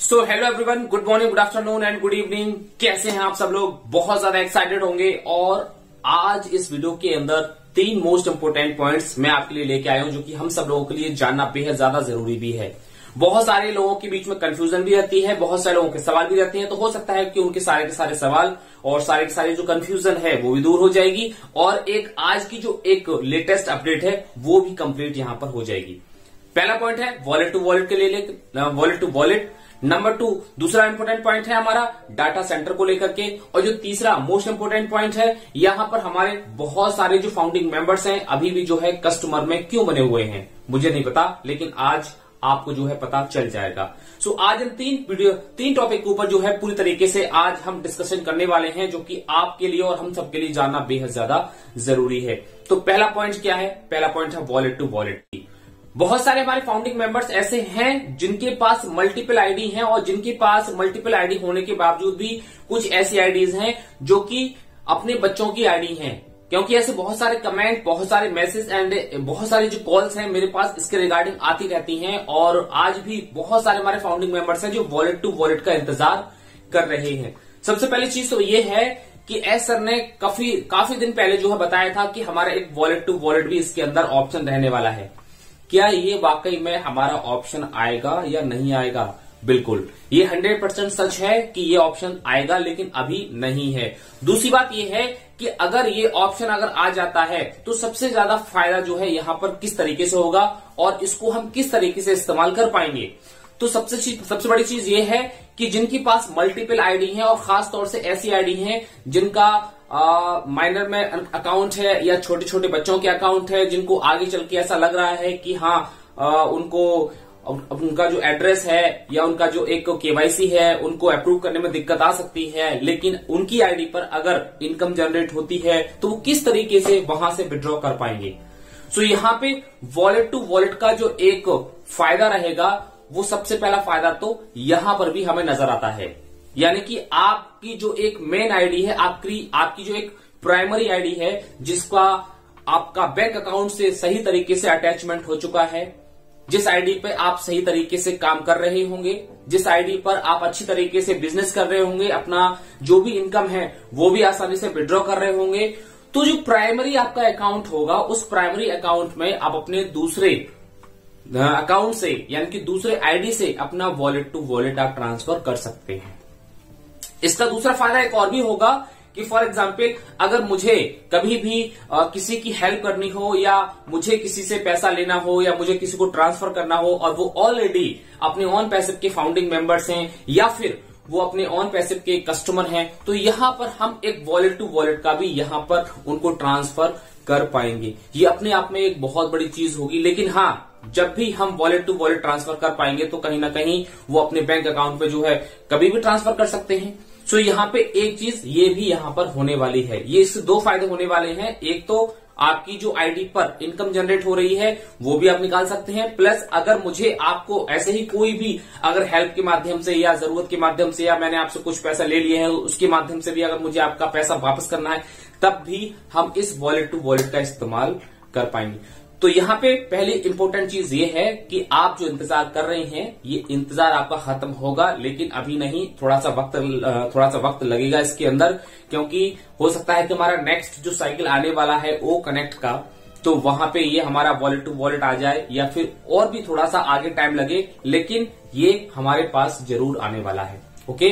So hello everyone good morning good afternoon and good evening कैसे हैं आप सब लोग? बहुत ज़्यादा एक्साइटेड होंगे और आज इस वीडियो के अंदर तीन मोस्ट इंपोर्टेंट पॉइंट्स मैं आपके लिए लेके आया हूँ, जो कि हम सब लोगों के लिए जानना बेहद ज़्यादा ज़रूरी भी है। बहुत सारे लोगों के बीच में कंफ्यूजन भी रहती है, बहुत सारे लोगों के सवाल भी रहते हैं तो हो सकता है कि उनके सारे के सारे सवाल और सारे के सारे जो कंफ्यूजन है, वो भी दूर हो जाएगी और एक आज की जो एक लेटेस्ट अपडेट है, वो भी कंप्लीट यहाँ पर हो जाएगी। पहला पॉइंट है वॉलेट टू वॉलेट के लिए wallet to wallet number two दूसरा इंपोर्टेंट पॉइंट है हमारा डाटा सेंटर को लेकर के और जो तीसरा मोस्ट इंपोर्टेंट पॉइंट है यहाँ पर हमारे बहुत सारे जो फाउंडिंग मेंबर्स हैं अभी भी जो है कस्टमर में क्यों बने हुए हैं? मुझे नहीं पता लेकिन आज आपको जो है पता चल जाएगा। सो so, आज इन तीन वीडियो तीन टॉपिक के ऊपर जो है पूरी तरीके से आज हम डिस्कशन करने वाले हैं जो कि आपके लिए और हम सबके लिए जानना बेहद ज़्यादा ज़रूरी है। तो पहला पॉइंट क्या है? पहला पॉइंट है वॉलेट टू वॉलेट की। बहुत सारे हमारे फाउंडिंग मेंबर्स ऐसे हैं जिनके पास मल्टीपल आईडी हैं और जिनके पास मल्टीपल आईडी होने के बावजूद भी कुछ ऐसी आईडीज हैं जो कि अपने बच्चों की आईडी हैं। क्योंकि ऐसे बहुत सारे कमेंट बहुत सारे मैसेज एंड बहुत सारे जो कॉल्स हैं मेरे पास इसके रिगार्डिंग आती रहती हैं और आज भी बहुत सारे हमारे फाउंडिंग मेंबर्स हैं जो वॉलेट टू वॉलेट का इंतज़ार कर रहे हैं। सबसे पहली चीज़ तो ये है कि एस सर ने काफ़ी काफ़ी दिन पहले जो है बताया था कि हमारा एक वॉलेट टू वॉलेट भी इसके अंदर ऑप्शन रहने वाला है। क्या ये वाकई में हमारा ऑप्शन आएगा या नहीं आएगा? बिल्कुल। ये 100 परसेंट सच है कि ये ऑप्शन आएगा, लेकिन अभी नहीं है। दूसरी बात ये है कि अगर ये ऑप्शन अगर आ जाता है तो सबसे ज़्यादा फ़ायदा जो है यहाँ पर किस तरीके से होगा और इसको हम किस तरीके से इस्तेमाल कर पाएँगे? तो सबसे सबसे बड़ी चीज़ ये है कि जिनके पास मल्टीपल आईडी हैं और खास तौर से ऐसी आईडी हैं जिनका माइनर में अकाउंट है या छोटे छोटे बच्चों के अकाउंट है जिनको आगे चल के ऐसा लग रहा है कि हाँ आ, उनको उनका जो एड्रेस है या उनका जो एक केवाईसी है उनको अप्रूव करने में दिक्कत आ सकती है लेकिन उनकी आईडी पर अगर इनकम जनरेट होती है तो वो किस तरीके से वहाँ से विड्रॉ कर पाएँगे? सो so, यहाँ पे वॉलेट टू वॉलेट का जो एक फ़ायदा रहेगा वो सबसे पहला फ़ायदा तो यहाँ पर भी हमें नज़र आता है। यानी कि आपकी जो एक मेन आईडी है, आपकी आपकी जो एक प्राइमरी आईडी है, जिसका आपका बैंक अकाउंट से सही तरीके से अटैचमेंट हो चुका है, जिस आईडी पे आप सही तरीके से काम कर रहे होंगे, जिस आईडी पर आप अच्छी तरीके से बिज़नेस कर रहे होंगे, अपना जो भी इनकम है, वो भी आसानी से विड्रॉ कर रहे होंगे तो जो प्राइमरी आपका अकाउंट होगा, उस प्राइमरी अकाउंट में आप अपने दूसरे अकाउंट से यानी कि दूसरे आईडी से अपना वॉलेट टू वॉलेट आप ट्रांसफ़र कर सकते हैं। इसका दूसरा फ़ायदा एक और भी होगा कि फॉर एग्ज़ाम्पल अगर मुझे कभी भी आ, किसी की हेल्प करनी हो या मुझे किसी से पैसा लेना हो या मुझे किसी को ट्रांसफ़र करना हो और वो ऑलरेडी अपने ऑन पैसिव के फाउंडिंग मेंबर्स हैं या फिर वो अपने ऑन पैसिव के कस्टमर हैं तो यहाँ पर हम एक वॉलेट टू वॉलेट का भी यहाँ पर उनको ट्रांसफ़र कर पाएँगे। ये अपने आप में एक बहुत बड़ी चीज़ होगी। लेकिन हाँ जब भी हम वॉलेट टू वॉलेट ट्रांसफ़र कर पाएँगे तो कहीं ना कहीं वो अपने बैंक अकाउंट पे जो है कभी भी ट्रांसफ़र कर सकते हैं। सो यहाँ पे एक चीज़ ये भी यहाँ पर होने वाली है। ये इससे दो फ़ायदे होने वाले हैं। एक तो आपकी जो आईडी पर इनकम जनरेट हो रही है, वो भी आप निकाल सकते हैं। प्लस अगर मुझे आपको ऐसे ही कोई भी अगर हेल्प के माध्यम से या ज़रूरत के माध्यम से या मैंने आपसे कुछ पैसा ले लिया है, उसके माध्यम से भी अगर मुझे आपका पैसा वापस करना है, तब भी हम इस वॉलेट टू वॉलेट का इस्तेमाल कर पाएँगे। तो यहाँ पे पहली इंपॉर्टेंट चीज़ ये है कि आप जो इंतज़ार कर रहे हैं, ये इंतज़ार आपका खत्म होगा, लेकिन अभी नहीं थोड़ा सा वक्त थोड़ा सा वक्त लगेगा इसके अंदर, क्योंकि हो सकता है कि हमारा नेक्स्ट जो साइकिल आने वाला है ओ कनेक्ट का तो वहाँ पे ये हमारा वॉलेट टू वॉलेट आ जाए, या फिर और भी थोड़ा सा आगे टाइम लगे, लेकिन ये हमारे पास ज़रूर आने वाला है ओके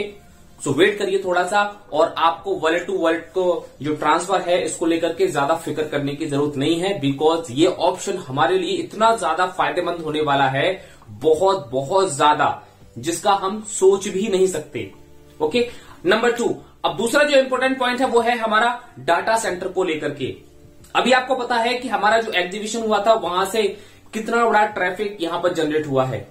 सो वेट करिए थोड़ा सा और आपको वॉलेट टू वॉलेट को जो ट्रांसफ़र है, इसको लेकर के ज़्यादा फ़िक्र करने की ज़रूरत नहीं है बिकॉज़ ये ऑप्शन हमारे लिए इतना ज़्यादा फ़ायदेमंद होने वाला है, बहुत बहुत ज़्यादा, जिसका हम सोच भी नहीं सकते। ओके नंबर टू अब दूसरा जो इंपॉर्टेंट पॉइंट है, वो है हमारा डाटा सेंटर को लेकर के। अभी आपको पता है कि हमारा जो एग्जीबिशन हुआ था, वहाँ से कितना बड़ा ट्रैफ़िक यहाँ पर जनरेट हुआ है।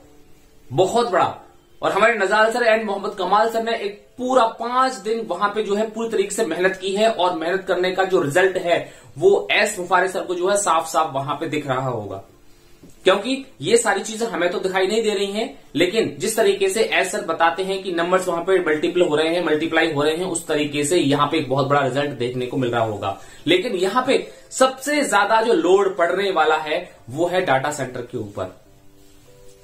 बहुत बड़ा। और हमारे नजाल सर एंड मोहम्मद कमाल सर ने एक पूरा पाँच दिन वहाँ पे जो है पूरी तरीके से मेहनत की है और मेहनत करने का जो रिज़ल्ट है, वो एस मुफारे सर को जो है साफ़ साफ़ वहाँ पे दिख रहा होगा। क्योंकि ये सारी चीज़ें हमें तो दिखाई नहीं दे रही हैं, लेकिन जिस तरीके से एस सर बताते हैं कि नंबर्स वहाँ पे मल्टीपल हो रहे हैं मल्टीप्लाई हो रहे हैं, उस तरीके से यहाँ पे एक बहुत बड़ा रिज़ल्ट देखने को मिल रहा होगा। लेकिन यहाँ पे सबसे ज़्यादा जो लोड पड़ने वाला है, वो है डाटा सेंटर के ऊपर।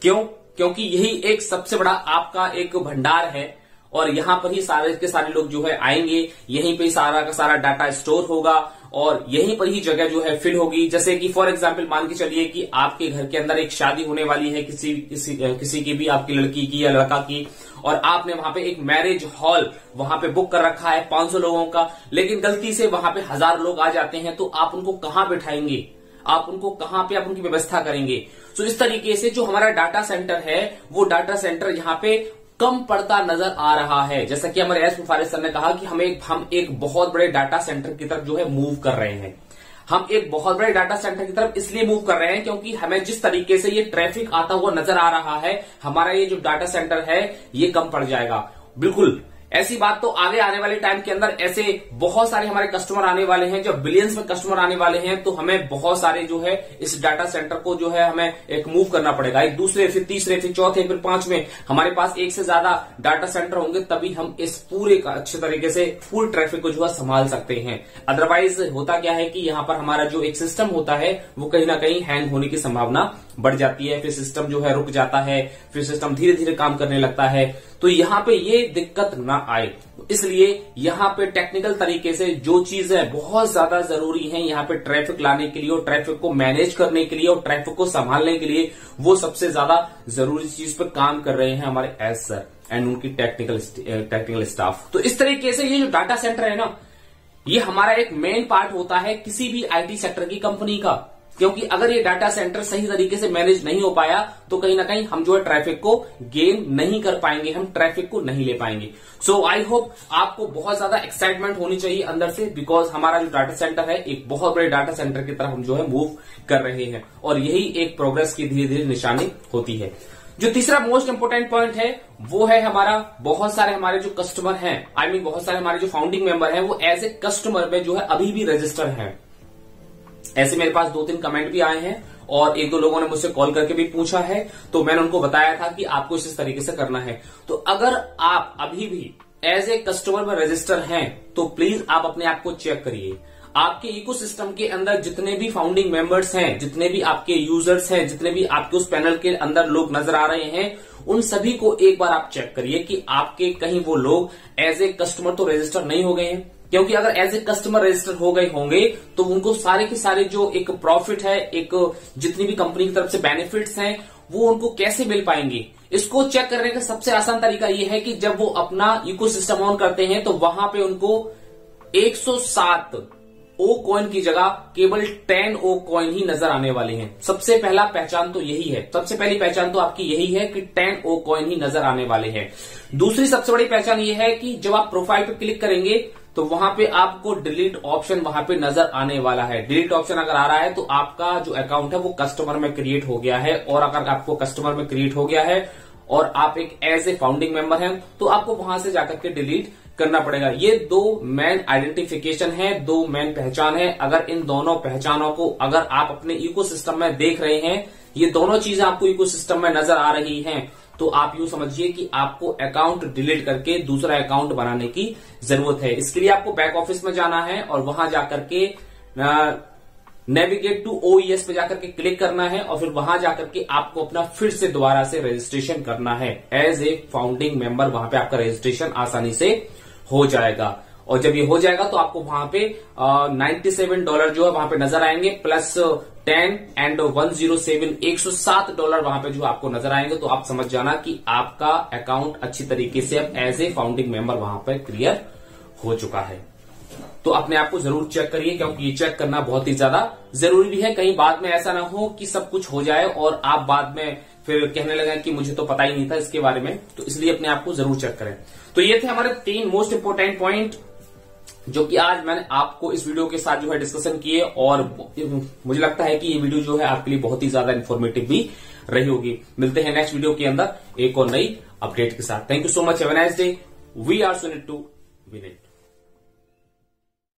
क्यों? क्योंकि यही एक सबसे बड़ा आपका एक भंडार है और यहाँ पर ही सारे के सारे लोग जो है आएँगे, यहीं पे सारा का सारा डाटा स्टोर होगा और यहीं पर ही जगह जो है फिल होगी। जैसे कि फॉर एग्ज़ाम्पल मान के चलिए कि आपके घर के अंदर एक शादी होने वाली है किसी किसी किसी की भी, आपकी लड़की की या लड़का की और आपने वहाँ पे एक मैरिज हॉल वहाँ पे बुक कर रखा है 500 लोगों का, लेकिन गलती से वहाँ पे हज़ार लोग आ जाते हैं तो आप उनको कहाँ बैठाएँगे? आप उनको कहाँ पे आप उनकी व्यवस्था करेंगे? तो इस तरीके से जो हमारा डाटा सेंटर है, वो डाटा सेंटर यहाँ पे कम पड़ता नज़र आ रहा है। जैसा कि हमारे एस मुफारिज सर ने कहा कि हम एक हम एक बहुत बड़े डाटा सेंटर की तरफ़ जो है मूव कर रहे हैं। हम एक बहुत बड़े डाटा सेंटर की तरफ़ इसलिए मूव कर रहे हैं क्योंकि हमें जिस तरीके से ये ट्रैफ़िक आता हुआ नज़र आ रहा है, हमारा ये जो डाटा सेंटर है, ये कम पड़ जाएगा। बिल्कुल ऐसी बात तो आगे आने वाले टाइम के अंदर ऐसे बहुत सारे हमारे कस्टमर आने वाले हैं, जब बिलियंस में कस्टमर आने वाले हैं तो हमें बहुत सारे जो है इस डाटा सेंटर को जो है हमें एक मूव करना पड़ेगा। एक दूसरे फिर तीसरे फिर चौथे फिर पाँचवें हमारे पास एक से ज़्यादा डाटा सेंटर होंगे, तभी हम इस पूरे का अच्छे तरीके से फुल ट्रैफ़िक को जो है संभाल सकते हैं। अदरवाइज़ होता क्या है कि यहाँ पर हमारा जो एक सिस्टम होता है, वो कहीं ना कहीं हैंग होने की संभावना बढ़ जाती है, फिर सिस्टम जो है रुक जाता है, फिर सिस्टम धीरे धीरे काम करने लगता है। तो यहाँ पे ये दिक्कत ना आए। इसलिए यहाँ पे टेक्निकल तरीके से जो चीज़ें बहुत ज़्यादा ज़रूरी हैं यहाँ पे ट्रैफ़िक लाने के लिए और ट्रैफ़िक को मैनेज करने के लिए और ट्रैफ़िक को संभालने के लिए, वो सबसे ज़्यादा ज़रूरी चीज़ पर काम कर रहे हैं हमारे एस सर एंड उनकी टेक्निकल टेक्निकल स्टाफ तो इस तरीके से ये जो डाटा सेंटर है ना, ये हमारा एक मेन पार्ट होता है किसी भी आईटी सेक्टर की कंपनी का। क्योंकि अगर ये डाटा सेंटर सही तरीके से मैनेज नहीं हो पाया तो कहीं ना कहीं हम जो है ट्रैफ़िक को गेन नहीं कर पाएँगे हम ट्रैफ़िक को नहीं ले पाएँगे। सो आई होप आपको बहुत ज़्यादा एक्साइटमेंट होनी चाहिए अंदर से बिकॉज़ हमारा जो डाटा सेंटर है एक बहुत बड़े डाटा सेंटर की तरफ़ हम जो है मूव कर रहे हैं। और यही एक प्रोग्रेस की धीरे धीरे निशानी होती है। जो तीसरा मोस्ट इंपोर्टेंट पॉइंट है वो है हमारा बहुत सारे हमारे जो कस्टमर हैं आई I मीन mean, बहुत सारे हमारे जो फाउंडिंग मेंबर हैं वो एज ए कस्टमर में जो है अभी भी रजिस्टर हैं। ऐसे मेरे पास दो तीन कमेंट भी आए हैं और एक दो लोगों ने मुझसे कॉल करके भी पूछा है तो मैंने उनको बताया था कि आपको इस तरीके से करना है। तो अगर आप अभी भी एज ए कस्टमर में रजिस्टर हैं तो प्लीज़ आप अपने आप को चेक करिए। आपके इकोसिस्टम के अंदर जितने भी फाउंडिंग मेंबर्स हैं, जितने भी आपके यूज़र्स हैं, जितने भी आपके उस पैनल के अंदर लोग नज़र आ रहे हैं, उन सभी को एक बार आप चेक करिए कि आपके कहीं वो लोग एज ए कस्टमर तो रजिस्टर नहीं हो गए हैं। क्योंकि अगर एज ए कस्टमर रजिस्टर हो गए होंगे तो उनको सारे के सारे जो एक प्रॉफिट है, एक जितनी भी कंपनी की तरफ़ से बेनिफिट्स हैं, वो उनको कैसे मिल पाएँगे? इसको चेक करने का सबसे आसान तरीका ये है कि जब वो अपना इकोसिस्टम ऑन करते हैं तो वहाँ पे उनको 107 ओ कॉइन की जगह केवल 10 ओ कॉइन ही नज़र आने वाले हैं। सबसे पहला पहचान तो यही है। सबसे पहली पहचान तो आपकी यही है कि 10 ओ कॉइन ही नज़र आने वाले हैं। दूसरी सबसे बड़ी पहचान यह है कि जब आप प्रोफ़ाइल पर क्लिक करेंगे तो वहाँ पे आपको डिलीट ऑप्शन वहाँ पे नज़र आने वाला है। डिलीट ऑप्शन अगर आ रहा है तो आपका जो अकाउंट है, वो कस्टमर में क्रिएट हो गया है। और अगर आपको कस्टमर में क्रिएट हो गया है, और आप एक एज ए फाउंडिंग मेंबर हैं तो आपको वहाँ से जाकर के डिलीट करना पड़ेगा। ये दो मेन आइडेंटिफिकेशन है, दो मेन पहचान है। अगर इन दोनों पहचानों को अगर आप अपने इकोसिस्टम में देख रहे हैं, ये दोनों चीज़ें आपको इकोसिस्टम में नज़र आ रही हैं। तो आप यू समझिए कि आपको अकाउंट डिलीट करके दूसरा अकाउंट बनाने की ज़रूरत है। इसके लिए आपको बैक ऑफ़िस में जाना है और वहाँ जाकर के नेविगेट टू ओईएस पे जाकर के क्लिक करना है और फिर वहाँ जाकर के आपको अपना फिर से दोबारा से रजिस्ट्रेशन करना है। एज ए फाउंडिंग मेंबर वहाँ पे आपका रजिस्ट्रेशन आसानी से हो जाएगा। और जब ये हो जाएगा तो आपको वहाँ पे नाइन्टी सेवन डॉलर जो है वहाँ पे नज़र आएँगे plus ten and one zero seven एक सौ सात डॉलर वहाँ पे जो आपको नज़र आएँगे। तो आप समझ जाना कि आपका अकाउंट अच्छी तरीके से अब एज ए फाउंडिंग मेंबर वहाँ पर क्लियर हो चुका है। तो अपने आप को ज़रूर चेक करिए, क्योंकि ये चेक करना बहुत ही ज़्यादा ज़रूरी भी है। कहीं बाद में ऐसा ना हो कि सब कुछ हो जाए और आप बाद में फिर कहने लगे कि मुझे तो पता ही नहीं था इसके बारे में। तो इसलिए अपने आप को ज़रूर चेक करें। तो ये थे हमारे तीन मोस्ट इंपोर्टेंट पॉइंट जो कि आज मैंने आपको इस वीडियो के साथ जो है डिस्कशन किए और मुझे लगता है कि ये वीडियो जो है आपके लिए बहुत ही ज़्यादा इन्फॉर्मेटिव भी रही होगी। मिलते हैं नेक्स्ट वीडियो के अंदर एक और नई अपडेट के साथ। Thank you so much have day we are सुनिट to win it